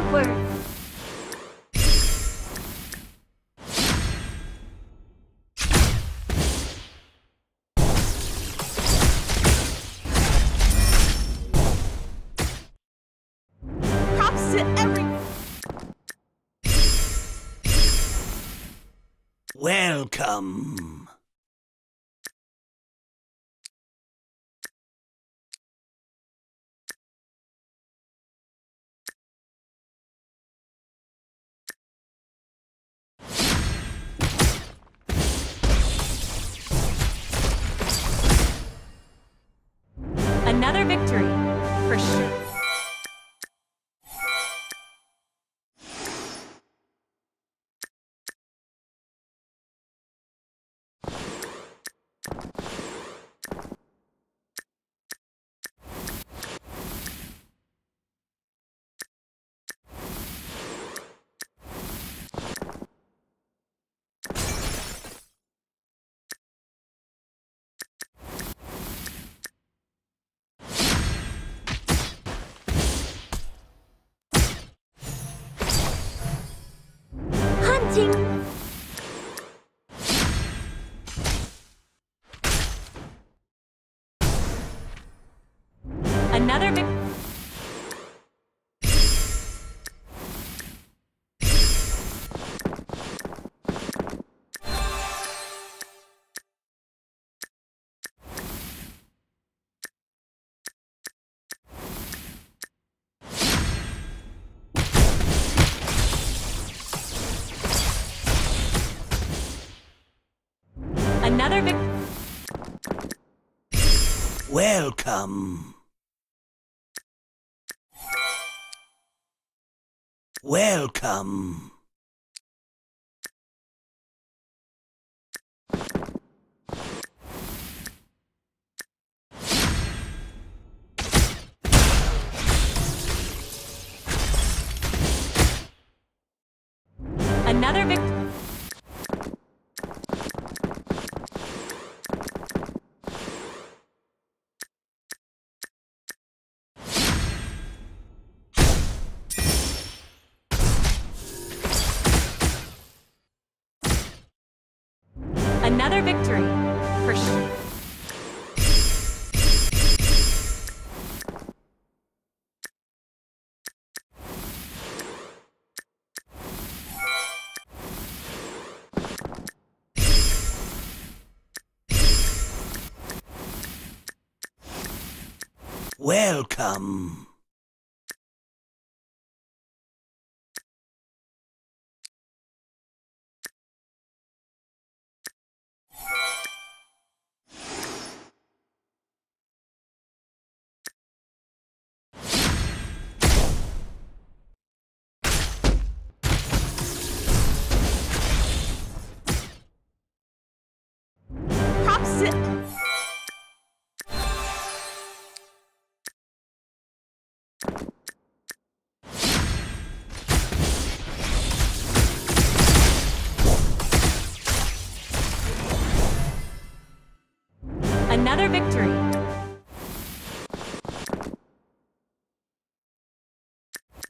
Outward. Welcome. Another Welcome. Welcome. Another vic- Another victory. For sure. Welcome.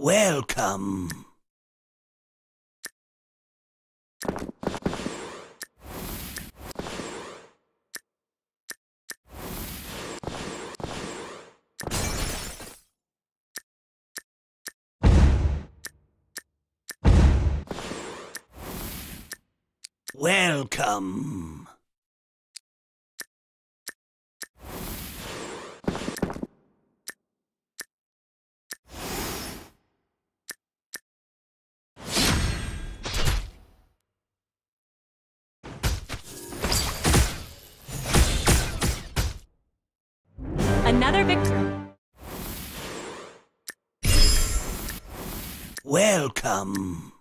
Welcome. Welcome. Another victory. Welcome.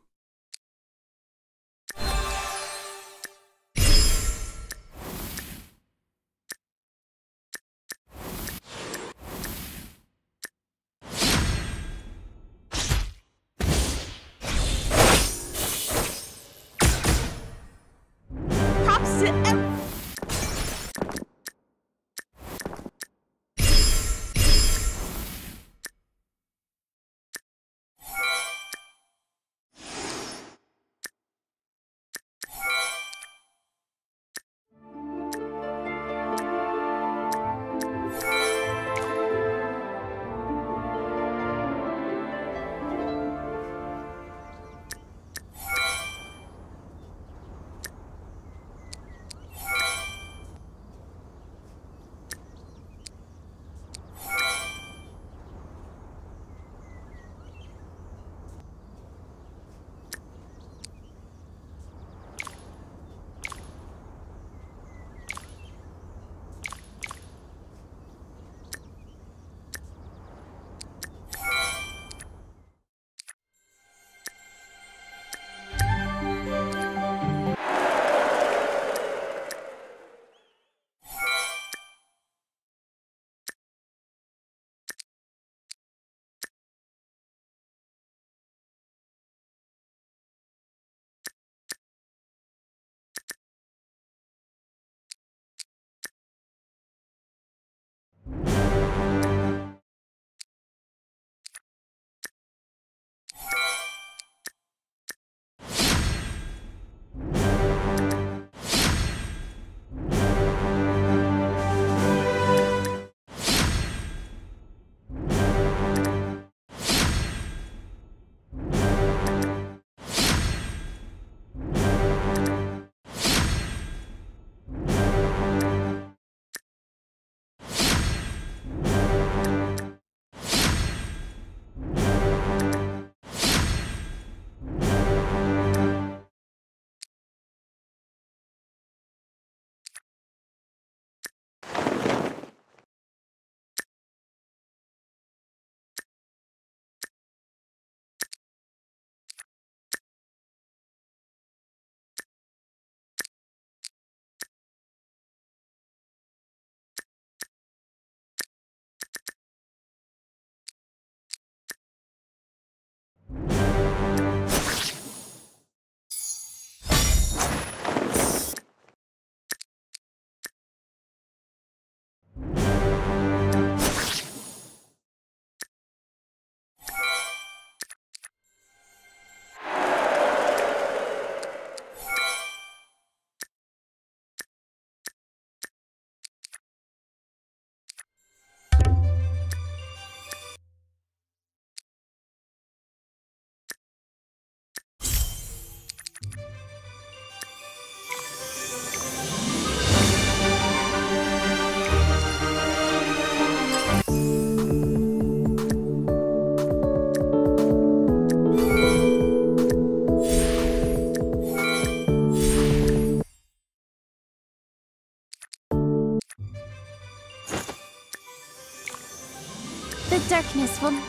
The darkness will...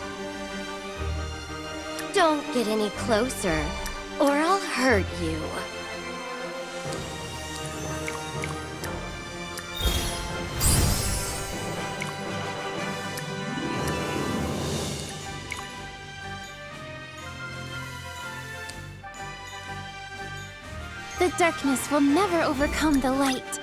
Don't get any closer, or I'll hurt you. The darkness will never overcome the light.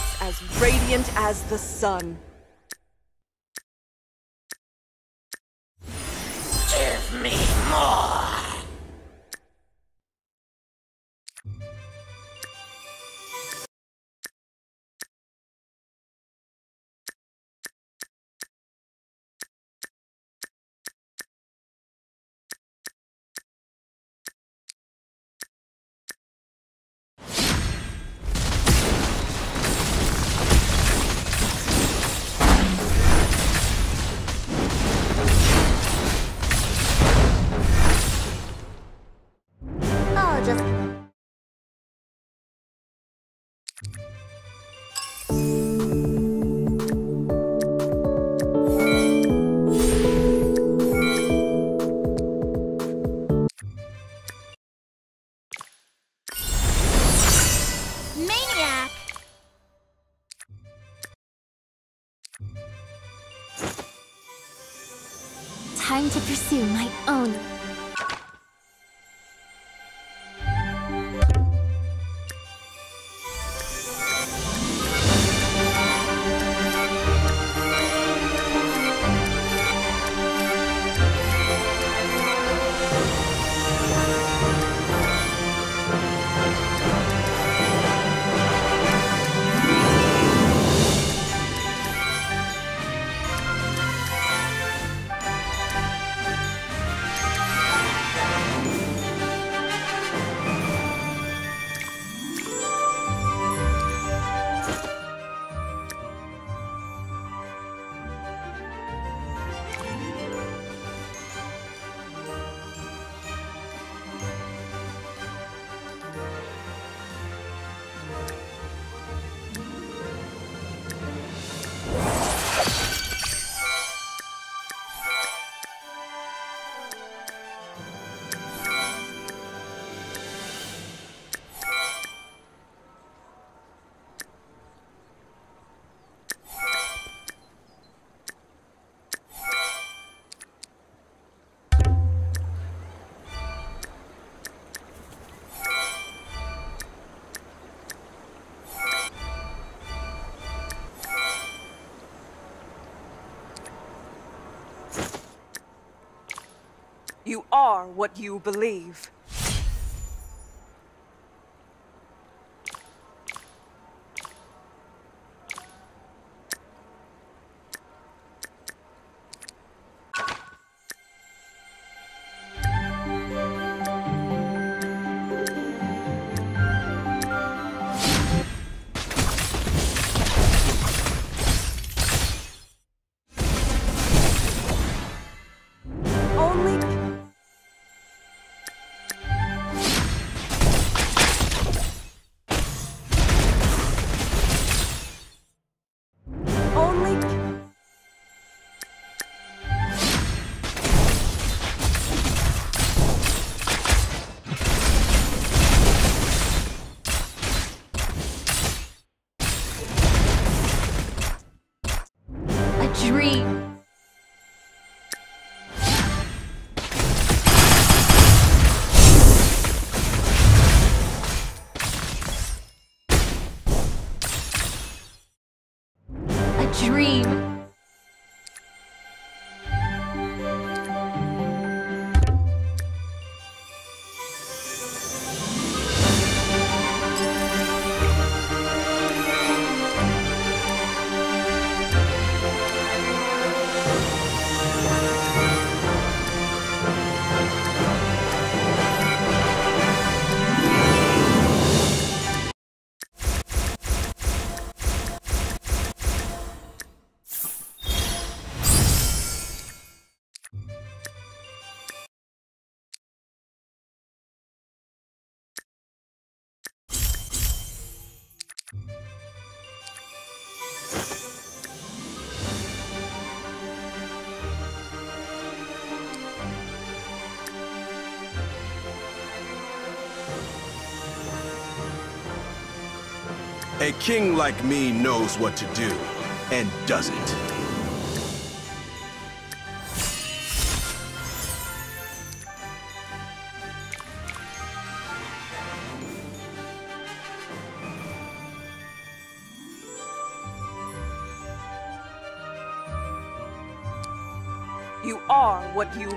It's as radiant as the sun. Give me more! Maniac! You are what you believe. Dream. A king like me knows what to do, and does it. You are what you